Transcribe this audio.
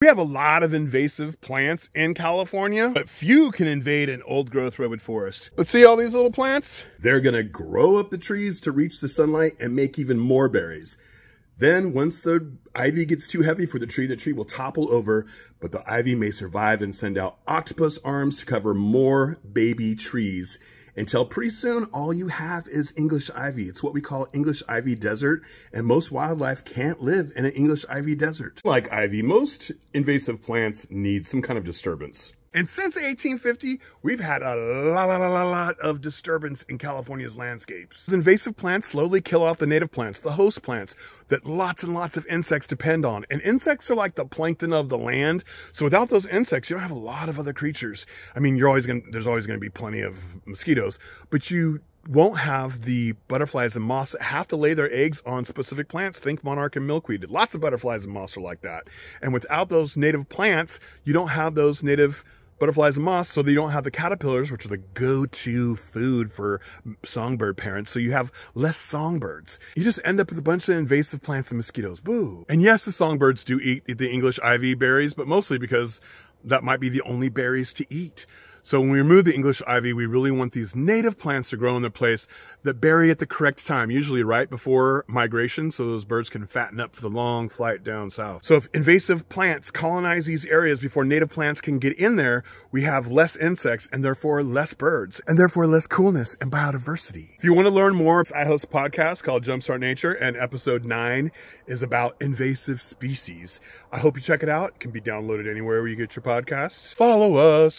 We have a lot of invasive plants in California, but few can invade an old growth redwood forest. But see all these little plants? They're gonna grow up the trees to reach the sunlight and make even more berries. Then once the ivy gets too heavy for the tree, the tree will topple over, but the ivy may survive and send out octopus arms to cover more baby trees until pretty soon all you have is English ivy. It's what we call English ivy desert, and most wildlife can't live in an English ivy desert. Like ivy, most invasive plants need some kind of disturbance. And since 1850, we've had a lot, lot, lot, lot of disturbance in California's landscapes. Invasive plants slowly kill off the native plants, the host plants, that lots and lots of insects depend on. And insects are like the plankton of the land. So without those insects, you don't have a lot of other creatures. I mean, you're always going to, there's always going to be plenty of mosquitoes, but you won't have the butterflies and moths that have to lay their eggs on specific plants. Think monarch and milkweed. Lots of butterflies and moths are like that. And without those native plants, you don't have those native butterflies and moths so they don't have the caterpillars, which are the go-to food for songbird parents. So you have less songbirds. You just end up with a bunch of invasive plants and mosquitoes. Boo. And yes, the songbirds do eat the English ivy berries, but mostly because that might be the only berries to eat. So when we remove the English ivy, we really want these native plants to grow in their place that berry at the correct time, usually right before migration, so those birds can fatten up for the long flight down south. So if invasive plants colonize these areas before native plants can get in there, we have less insects and therefore less birds, and therefore less coolness and biodiversity. If you want to learn more, I host a podcast called Jumpstart Nature, and episode nine is about invasive species. I hope you check it out. It can be downloaded anywhere where you get your podcasts. Follow us.